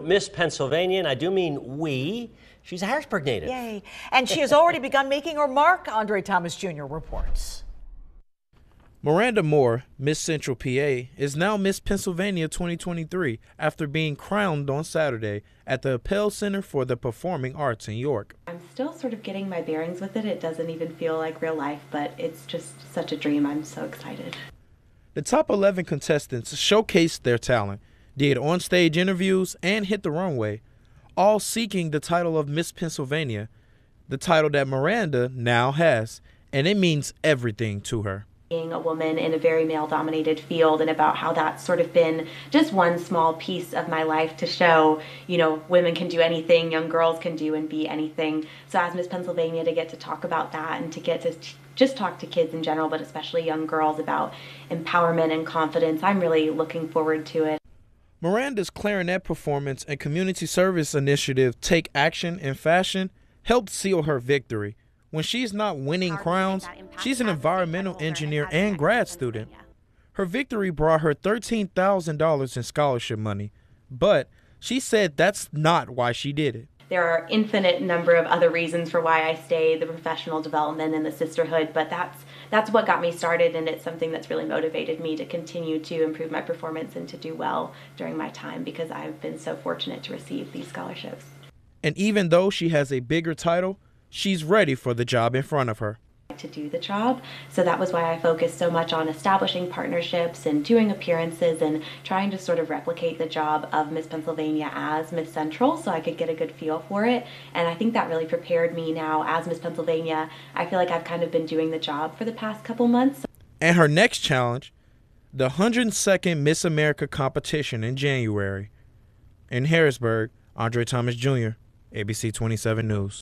Miss Pennsylvania, and I do mean we. She's a Harrisburg native. Yay. And she has already begun making her mark, Andre Thomas Jr. reports. Miranda Moore, Miss Central PA, is now Miss Pennsylvania 2023 after being crowned on Saturday at the Appell Center for the Performing Arts in York. I'm still sort of getting my bearings with it. It doesn't even feel like real life, but it's just such a dream. I'm so excited. The top 11 contestants showcased their talent, did on-stage interviews, and hit the runway, all seeking the title of Miss Pennsylvania, the title that Miranda now has, and it means everything to her. Being a woman in a very male dominated field and about how that's sort of been just one small piece of my life to show you know women can do anything young girls can do and be anything. So as miss pennsylvania to get to talk about that and to get to just talk to kids in general but especially young girls about empowerment and confidence i'm really looking forward to it miranda's clarinet performance and community service initiative take action in fashion helped seal her victory when she's not winning crowns, she's an environmental engineer and grad student. Her victory brought her $13,000 in scholarship money, but she said that's not why she did it. There are infinite number of other reasons for why I stay, the professional development and the sisterhood, but that's that's what got me started and it's something that's really motivated me to continue to improve my performance and to do well during my time because I've been so fortunate to receive these scholarships. And even though she has a bigger title, she's ready for the job in front of her to do the job. So that was why I focused so much on establishing partnerships and doing appearances and trying to sort of replicate the job of Miss Pennsylvania as Miss Central so I could get a good feel for it. And I think that really prepared me now as Miss Pennsylvania. I feel like I've kind of been doing the job for the past couple months. And her next challenge, the 102nd Miss America competition in January. In Harrisburg, Andre Thomas Jr., ABC 27 News.